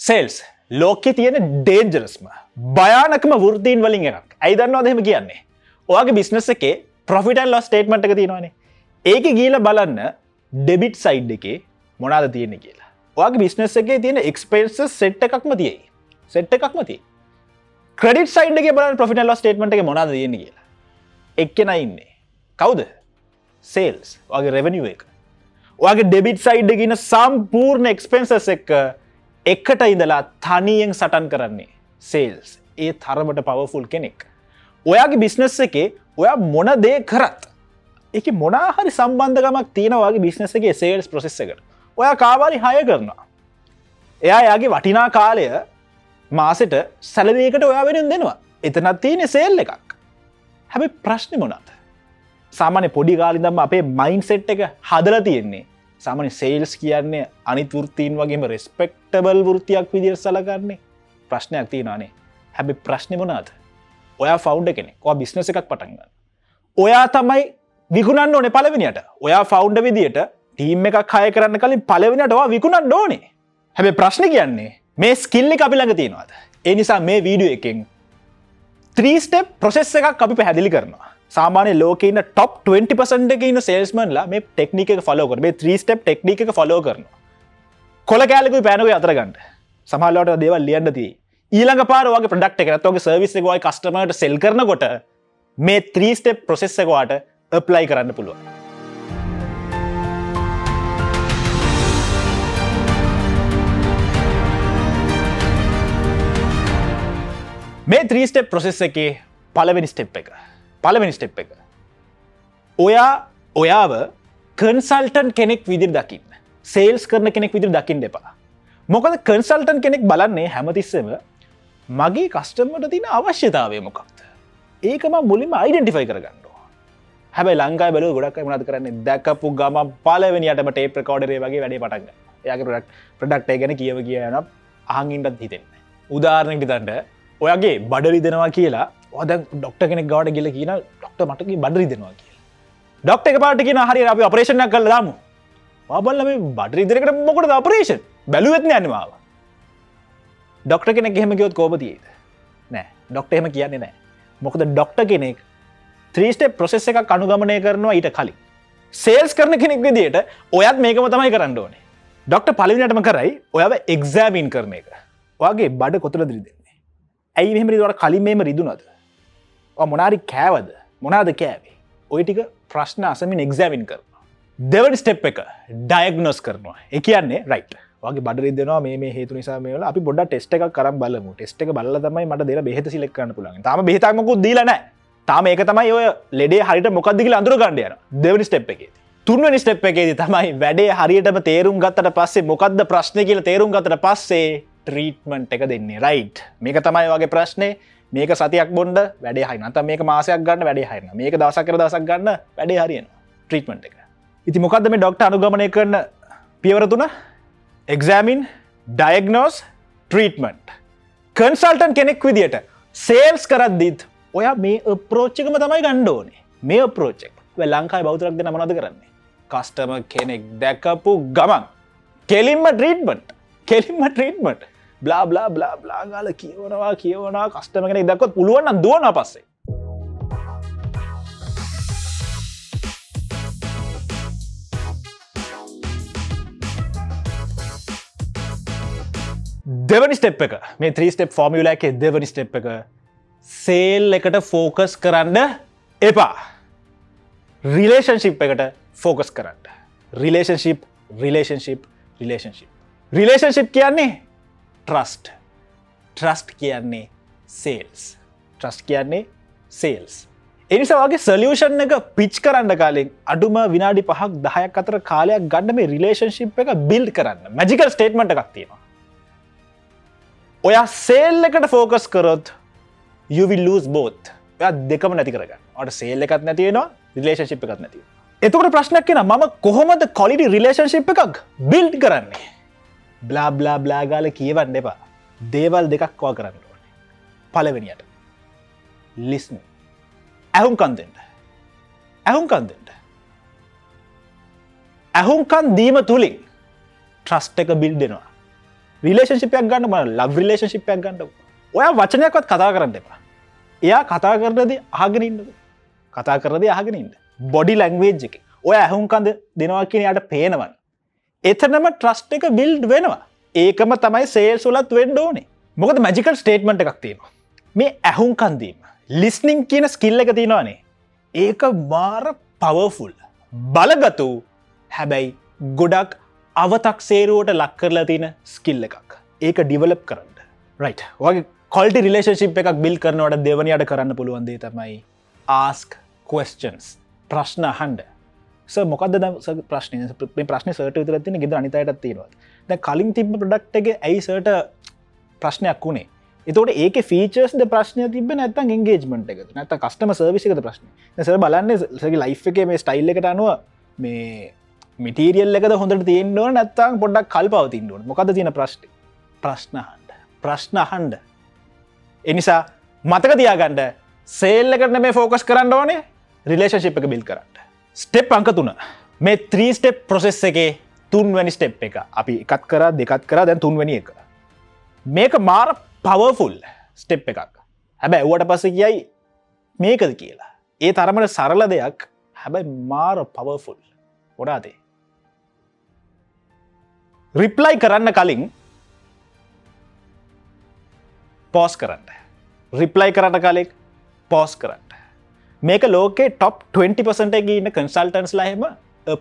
Cells ලෝකෙ තියෙන ඩේන්ජරස්ම භයානකම වෘතීන් වලින් එකක් ඇයිදන්නවා දෙහෙම කියන්නේ? ඔයාගේ බිස්නස් එකේ ප්‍රොෆිටල් ලොස් ටේට්මට එක තියෙනවානේ. ඒක ගීල බලන්න ඩෙබිට් සයිඩ් එකේ මොනාද තියෙන කියලා. ඔයාගේ බිස්නස් එකේ තියෙන එක්ස්පේන්ස සෙට් එකක්ම තියෙයි. සෙට් එකක්ම තිය ක්‍රඩිට සයිඩ්ගේ බල ප්‍රෆිටල් ලොස් ටේට්මට එක මොනාද තියෙන කියලා. එක්කෙන ඉන්නේ. කවුද? සේල්ස් වගේ රෙවනිුව එක. වගේ ඩෙබිට් සයිඩ් ගෙන සම්පූර්ණ එක්ස්පෙන්සස් එක්ක එකට ඉඳලා තනියෙන් සටන් කරන්නේ සේල්ස් ඒ තරමට පවෆුල් කෙනෙක්. ඔයාගේ බිස්නස් එකේ ඔයා මොන දේ කරත් එක මොනාහරි සම්බන්ධකමක් තියෙනවාගේ බිස්නස එකගේ සේල්ස් ප්‍රසෙස් එකට. ඔයා කාවාරි හය කරනවා. එයා යාගේ වටිනා කාලය මාසට සැලවේකට ඔයා වෙන දෙනවා. එතනත් තියෙන සේල් එකක්. හැබයි ප්‍රශ්නි මොනත් සාමාන්‍ය පොඩි ගාලිදම් අපේ මයින් සෙට් එක හදල තියෙන්නේ සාමන සේල්ස් කියන්නේ අනිත් වෘත්තීන් වගේම රෙස්පෙක්ටබල් වෘතියක් විදිර සලකන්නේ. ප්‍රශ්නයක් තියෙනනේ හැබි ප්‍රශ්නි මොනාද ඔයා ෆෞන්ඩ කෙනෙ ඔ බිස්නස එකක් පටන්ගන්න ඔයා තමයි විකුණන්න ඕනේ පලවෙනිට ඔයා ෆෞන්ඩ විදියට ටීම් එකක් හය කරන්න කලින් පලවෙනටවා විකුණන්න ඕනේ. හැබ ප්‍රශ්න කියන්නේ මේ ස්කිල්ලි අපි ළඟ තියෙනවාද? ඒ නිසා මේ වීඩියෝ එකෙන් ත්‍රීස්ටප් ප්‍රසෙස් එකක් අපි පැහැදිලි කරනවා. සාමානය ලෝකන්න ටොප් 20% එක ඉන්න සේල්ස්මන්ලා මේ ටෙක්නික ෆලෝ මේ ත්‍රීස්ටප් ටෙක්නික ෆලෝ කරන කොල කෑලකු පැනව අතරගන්නට සමහලට දේවල් ලියන්නති ඊළඟ පාරවාගේ ප්‍රඩක්් එක තෝගේ සර්විස් එකවයි කස්ටමට සෙල් කරනකොට මේ ත්‍රීස්ටප් ප්‍රසෙස් එකවාට අප්ලයි කරන්න පුළුවන්. මේ ත්‍රීස්ටප් ප්‍රසෙස් එකේ පලවෙනි ස්ටෙප් එක. පලවෙනි ස්ටෙප් එක. ඔයා ඔයාව කන්සල්ටන් කෙනෙක් විදිර දකින්න. සේල්ස් කරන කෙනෙක් විදිර දකිින් දෙපා මොකද කන්සල්ටන් කෙනෙක් බලන්නේ හැමතිස්සම මගේ කස්ටමට තින අවශ්‍යතාවය මොකක්ද? ඒකම මුලින්ම අයිඩෙන්ටිෆයි කරගන්නවා හැබයි ලංකායි බල ගොඩක් මනත් කරන්න? දැකපු ගම පලවෙනියටම ටේ ප්‍රකෝඩරේ වගේ වැඩේ පටග යක ප්‍රඩක්ටේ ගැන කියව කියන අහංගින්ටත් හිතෙන්න. උදාරණයක් විතන්ට ඔයගේ බඩ රිදෙනවා කියලා ඔද ඩොක්ට කෙනෙක් ගවට කියල කියන ඩොක්ට මටක බඩ රිදෙනවා කිය ඩොක්ට එක පාට කියන හරි අපි අපරේෂණයක් කළ දාමු. බල්ල මේ බඩ රිදරකට මොකට අපරේෂන් බැලුවත්න යන්නවාව ඩොක්ට කෙනෙක් එහෙම ගයොත් කෝපතියේද නෑ. ඩොක්ට එහෙම කියන්නේ නෑ. මොකද ඩොක්ට කෙනෙක් ත්‍රීස්ට ප්‍රසෙස් එක අනුගමනය කරනවා ඊට කලින්. සේල්ස් කරන කෙනෙක් විදිට ඔයත් මේකම තමයි කරන්න ඕනේ. ඩොක්ට පලිනටම කරයි ඔයාව එක්සෑමීන් කරන එක. වගේ බඩ කොතුල දිරිද ඇයි මෙහමරිදවට කලින් මේම රිදුනද මොනාරි කෑවද? මොනාද කෑවේ? ඔය ටික ප්‍රශ්න අසමින් එක්සෑවින් කරනවා. දෙවඩ ස්ටෙප් එක ඩයග්නොස් කරනවා. එක කියන්නේ රයිට් වගේ බඩරිදනවා මේ හේතු නිසා මේ අපි බොඩ ටෙස්ට එක කරම් බලමු. ටෙස්ට එක බල තමයි මට දෙල බෙහෙත සිලෙක් කරන්න පුළන් තම බෙතමකු දීලන තාම ඒක තමයි ඔය ලෙඩේ හරිට මොකක්දිල අඳුර ගණ්ඩයන දෙවනි ස්ටෙප් එකේ තුන්වනි ස්ටෙප් එකේද තමයි වැඩේ හරියටම තේරුම් ගත්තට පස්සේ මොකක්ද ප්‍රශ්න කියල තේරුම් ගතට පස්සේ ට්‍රීට්මන්ට් එක දෙන්නේ. රයිට් මේක තමයි වගේ ප්‍රශ්නය මේක සතියක් බොන්ඩ වැඩ හයි නත මේක මාසයක් ගන්න වැඩ හන්න මේක දසකර දසක් ගන්න වැඩේ හරියෙන ට්‍රීටමට එක. ඉති මොකක්ද මේ ඩොක්ට අනුගමනය කරන පියවර තුන? එක්සෑමින් ඩයගනෝස් ට්‍රීටමන්ට් කන්සල්ටන් කෙනෙක් විදිට සේල්ස් කරද්දිත් ඔය මේ ප්‍රෝච්චකම තමයි ගණ්ඩෝනේ මේ ප්‍රෝච්චෙක් ලංකායි බෞතරක් දෙන මනද කරන්නේ? කස්ටම කෙනෙක් දැකපු ගමන් කෙලින්ම ට්‍රීටමට් කෙලින්ම treatment blah blah blah blah ගාල කියවනවා කියවනා කස්ටම කෙනෙක් දක්කොත් පුළුවන් දුවන පස්සේ. දෙවනි ස්ටෙප් එක. මේ ත්‍රී ස්ටප් ෆෝමියල එක දෙවනි ස්ටෙප් එක. සේල් එකට ෆෝකස් කරන්න එපා. රිලේෂන්ශිප් එකට ෆෝකස් කරන්න. රිලේෂන්ශිප් රිලේෂන්ශිප් රිලේෂන්ශිප් රිලේෂන්ශිප් කියන්නේ ට්‍රස්ට් ට්‍රස්ට් කියන්නේ සේල්ස් ට්‍රස්් කියන්නේ සේල්ස් එනිසාගේ සලියෂන් එක පිච් කරන්න කාලෙන් අඩුම විනාඩි පහක් දහයක් අතර කාලයක් ගන්න මේ රිලේෂන්ශිප් එක බිල්් කරන්න. මැජිකල් ස්ටේට්මට එකක් තියෙනවා. ඔයා සේල් එකට ෆෝකස් කරොත් යවිල් ලස් බෝත් ඔය දෙකම නැති කරගන්න. අට සේල් එකත් නැතිවෙනවා රිලේෂන්ශිප් එකත් නැතිව එතකට ප්‍රශ්නයක් කියෙන මම කොහොමද කොලිඩි රිලේෂන්ශිප් එකක් බිල්් කරන්නේ? බ්ලා බ්ලා බ්ලාගාල කියවන්න එපා. දේවල් දෙකක් වා කරන්න ඕනේ. පලවෙනියට ලිස්න. ඇහුම් කන්දෙන්ට ඇහුම් කන්දෙන්ට ඇහුම්කන් දීම තුළින් ට්‍රස්ට එක බිල් දෙනවා රිලේශිපයක් ගන්න ම ලබ් රිලේශිපයක් ගන්නඩ ඔය වචනයක්වත් කතා කරන්න එපා. එයා කතා කරනද ආගෙනඉන්නද කතා කරද ආගෙනන්න බොඩි ලැංවේජ් එක. ඔය ඇහුන්කන්ද දෙනවා කියන යට පේනවන්. එතනම ට්‍රස්ට එක බිල්ඩ් වෙනවා. ඒකම තමයි සේල් සුලත් වෙන්ඩ ඕනේ. මොකද මැජිකල් ස්ටේට්මට එකක් තියෙනවා. මේ ඇහුන්කන්දීම ලිස්නිං කියන ස්කිල්ල එක තියෙනවානේ. ඒක මාර පවෆුල් බලගතු හැබැයි ගොඩක් අවතක් සේරුවට ලක් කරලා තියෙන ස්කිල්ල එකක්. ඒක ඩිවලප් කරන්න. රයි් වගේ කොල්ටි රිලේශිප් එකක් බිල් කරනවට දෙවනයට කරන්න පුළුවන්දේ තමයි ආස්ක් කස්චන්ස් ප්‍රශ්න හන්ඩ මොකද ප්‍රශ්න? ප්‍රශ්න සට විතර තින ගෙද අනිතයට තියෙනවා. ද කලින් තිබ ප්‍රඩක්් එක ඇයිසට ප්‍රශ්නයක් වුණේ එතට ඒක ෆීචර්ස් ප්‍රශ්න තිබ නැත ගෙන්ගේජමට එක නැත කස්ටම සර්විසික ප්‍රශ්න? සර බලන්න සගේ ලයි් එක මේ ස්ටයිල් එකට අනුව මේ මිටීරියල් එකද හොඳට තියෙන්න්නව නැත්තම් පොඩක් කල් පවතින්නුව මොකද තියෙන ප්‍රශ්ට ප්‍රශ්නහන්ඩ ප්‍රශ්නහන්ඩ එනිසා මතක තියාගණ්ඩ සේල්ල කරන මේ ෆෝකස් කරන්න ඕනේ රිලේශිප් එක බිල් කරන්න. ස්ටෙප් අංක තුන. මේ ත්‍රී ස්ටෙප් ප්‍රොසෙස් එකේ තුන්වැනි ස්ටෙප් එක. අපි එකත් කර දෙකත් කර දැන් තුන්වැනි එක. මේක මාර පවෆුල් ස්ටෙප් එකක්. හැබැ ඇවට පස කියයි මේකද කියලා. ඒ තරමට සරල දෙයක්. හැබැයි මාර පවෆුල් ගොඩාතේ. රිප්ලයි කරන්න කලින් පෝස් කරන්න. රිප්ලයි කරට කලෙක් පෝස් කරන්න. මේක ලෝකේ ටොප් 20% එක ඉන්න කන්සල්ටන්ස් ලහෙම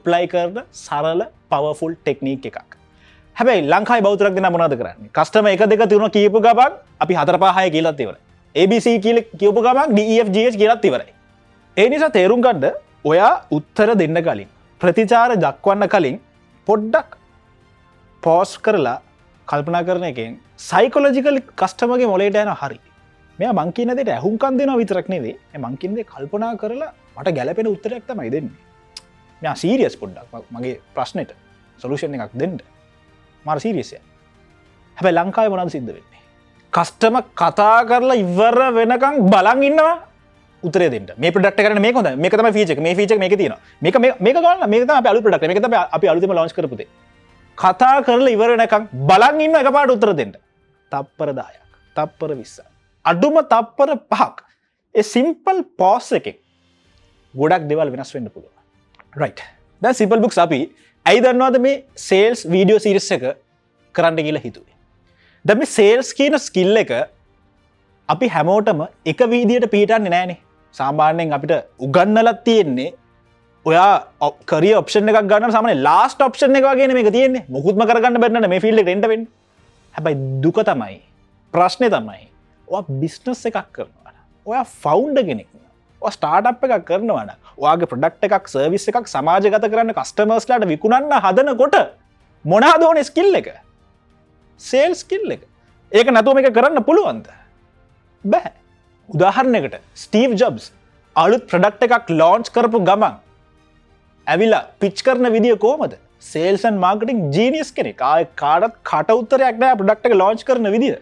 ප්ලයි කරන සරල පවෆුල් ටෙක්නීක් එකක්. හැබයි ලංකායි බෞතරක් දෙන මොනද කරන්න? කස්ටම එක දෙක තිවුණ කියපු ගබන් අපි හතර පහය කියලත් ඉවර ABC කියල කියපු ගමක් DFGS කියලත් ඉවරයි. ඒ නිසා තේරුම් ගණ්ඩ ඔයා උත්තර දෙන්න කලින් ප්‍රතිචාර දක්වන්න කලින් පොඩ්ඩක් පෝස් කරලා කල්පනා කරන එකෙන් සයිකොලජිකල් කස්ටමගේ මොලේට යන හරි. මෙ මංකිනදට ඇහුන්කන් දෙෙන විතරක් නෙවේ මංකින්ද කල්පනා කරලා මට ගැලපෙන උත්තරයක් තමයි දෙන්නේ. මෙ සීරියස් පොඩ්ඩක් මගේ ප්‍රශ්නයට සොලුෂණ එකක් දෙන්නට මර සීරියසය හැබැ ලංකායි මොනද සිද්ධ වෙන්නේ? කස්ටම කතා කරලා ඉවර වෙනකං බලන් ඉන්නවා උතර දෙට මේ පඩක්ට කරන මේ කොද මේ තම ීචක මේ ීචක් මේ තින මේක මේ ගන්න මේ අලු පඩක් මේ අපි අලුතම ලංස් කරපුේ කතා කරලා ඉවරනකං බලන් ඉන්න එක පාට උතර දෙන්න තප්පරදායක් තප්පර විස්ස අඩුම තප්පර පහක්. ඒ සිම්පල් පෝස් එකෙක් ගොඩක් දෙවල් වෙනස් වෙන්න පුළුව රයි් ද සිපල් බුක් අපි ඇයි දන්නවාද මේ සේල්ස් වීඩියෝ සිරිස්ස එක කරන්න කියලා හිතුවේ? ද මේ සේල්ස් කියන ස්කිල්ල එක අපි හැමෝටම එක වීදියට පීටන්න නෑනේ සාමාන්‍යයෙන් අපිට උගන්නලත් තියෙන්නේ ඔයා කරිය ඔප්ෂන් එකක් ගන්න සමන ලාස්ට ඔප්ෂන් එක වගේ මේ තියෙන්නේ. මුකුත්ම කරගන්න බැන්න මේ ෆිල්ල ෙන්ටවෙන් හැබයි දුක තමයි ප්‍රශ්නය තමයි ඔ බිස්නස් එකක් කරනවා ඔය ෆෞන්ඩ කෙනෙක් ස්ටාට් එකක් කරනවන ඔයාගේ ප්‍රඩක්් එකක් සර්විස් එකක් සමාජගත කරන්න කස්ටමර්ස්ලාට විකුණන්න හදන කොට මොනාදෝන ස්කිල් එක? සේල් ස්කිල් එක. ඒක නැතුවම එක කරන්න පුළුවන්ද? බෑ. උදාහරණයකට ස්ටීව් ජොබ්ස් අලුත් ප්‍රඩක්් එකක් ලෝන්ච් කරපු ගමන් ඇවිලා පිච් කරන විදිිය කෝමද සේල්සන් මාර්කටින් ජීනිස් කෙනෙ කාය කාඩත් කට උත්තරයක් නෑ ප්‍රඩක්ට ලෝච් කරන විදිිය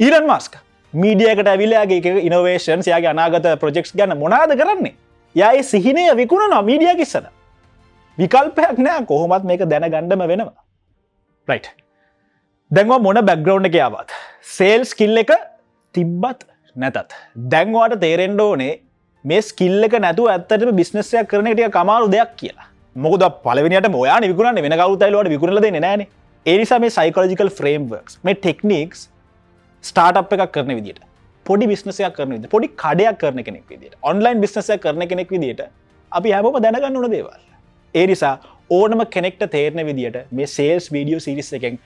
ඊරන් මස්ක මීඩියකට ඇවිලයාගේ ඉනවේෂන් යාගේ අනාගත ප්‍රජෙක්ස් ගැන මොනාද කරන්නේ? යයි සිහිනය විකුණ නො මීඩිය කිස්සන විකල්පයක් නෑ කොහොමත් මේක දැන ගණ්ඩම වෙනවා රයි් දැන්වා මොන බැක්ග්‍රවන්් එක යාවත් සේල්ස් කිල්ල එක තිබ්බත් නැතත්. දැන්වාට තේරෙන්ඩ ඕනේ මේ ස්කිල්ලක නැතු ඇත්තටම බිස්නසයක් කරන ටිය කමාරු දෙයක් කියලා. මොකද පලවෙනිට මොයා විකුණන්න. වෙන කවුතයිලට විකුණල දෙන්න නෑන ඒනිසා මේ සයිකෝජිකල් ෆ්‍රේම්වර්ක්ස් මේ ටෙක්නික්ස් ස්ටාට් එකක් කරන විදිට පොඩි බිස්නසයක් කරන විද පොඩි කඩයක් කරන කෙනෙක් විදිට ඔන්ලයින් බිස්නසය කරන කෙනෙක් විදිට අපි හැමෝම දැනගන්න උන දේවල්. ඒනිසා ඕනම කෙනෙක්ට තේරන විදිට මේ සේල්ස් වීඩියෝ සිරිස් එකෙන්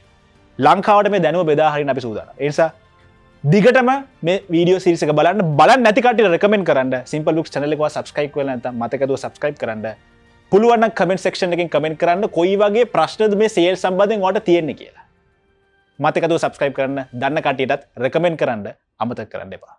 ලංකාවට මේ දැනුව බෙදාහරි අපි සූදාන ඒසා දිගටම මේ වීඩියෝ සිරිසක බලන්න. බල නැතිකට රකමෙන් කරන්න. සිම්පල් ලුක් චනලෙකවා සබස්ක්‍රයි් වල ඇත මතකතුව සබස්ක්‍රයි් කරන්න. පුළුවන් කමෙන්ට සක්ෂන් එකින් කමෙන්ට කරන්න. කොයි වගේ ප්‍රශ්නද මේ සේල් සම්බඳධෙන් වට තියෙන්නේ කියලා. මතකතුව සබස්ක්‍රයි් කරන්න දන්න කටයටත් රකමෙන්ට කරන්න අමතක් කරන්න එපා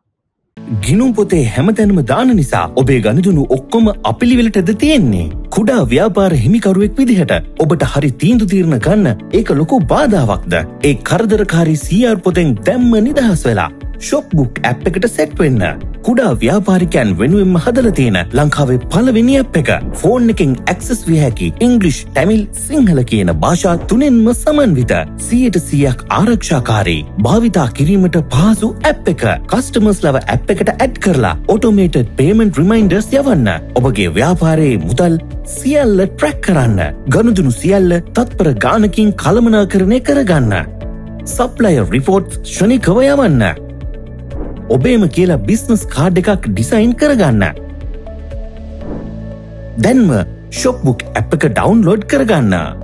ගිනුම් පොතේ හැමතැනම දාන නිසා ඔබේ ගණදුනු ඔක්කොම අපිළිවෙලටද තියෙන්නේ. කුඩා ව්‍යාපාර හිමිකරුවෙක් විදිහට ඔබට හරි තීන්දු තීරණ ගන්න ඒක ලොකු බාධාවක්ද. ඒ කරදරකාරී සීර් පොතෙන් දැම්ම නිදහස් වෙලා. ශොප්බුක් ඇප් එකට සෙට් වෙන්න. කුඩා ව්‍යාපාරිකයන් වෙනුවෙන්ම හදල තියෙන ලංකාවේ පලවෙනි අප් එක. ෆෝන් එකින් ඇක්සස් විය හැකි ඉංගලිෂ් ටැමිල් සිංහල කියන භාෂා තුනෙන්ම සමන්විත. සියයට සියක් ආරක්ෂාකාරී. භාවිතා කිරීමට පහසු ඇප් එක. කස්ටමර්ස් ලව ඇප් එකට ඇඩ් කරලා ඔටෝමේටඩ් පේමෙන්ට් රිමයින්ඩර්ස් යවන්න. ඔබගේ ව්‍යාපාරයේ මුදල් සියල්ල ට්‍රැක් කරන්න. ගනුදුනු සියල්ල තත්පර ගානකින් කළමනා කරණය කරගන්න. සප්ලය රිපෝට් ශ්‍රනිකව යවන්න. ඔබේම කියලා බිස්නස් කාඩ් එකක් ඩිසයින් කරගන්න. දැන්ම ශොප්බුක් ඇප් එක ඩවන්ලෝඩ් කරගන්න.